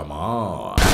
Come on.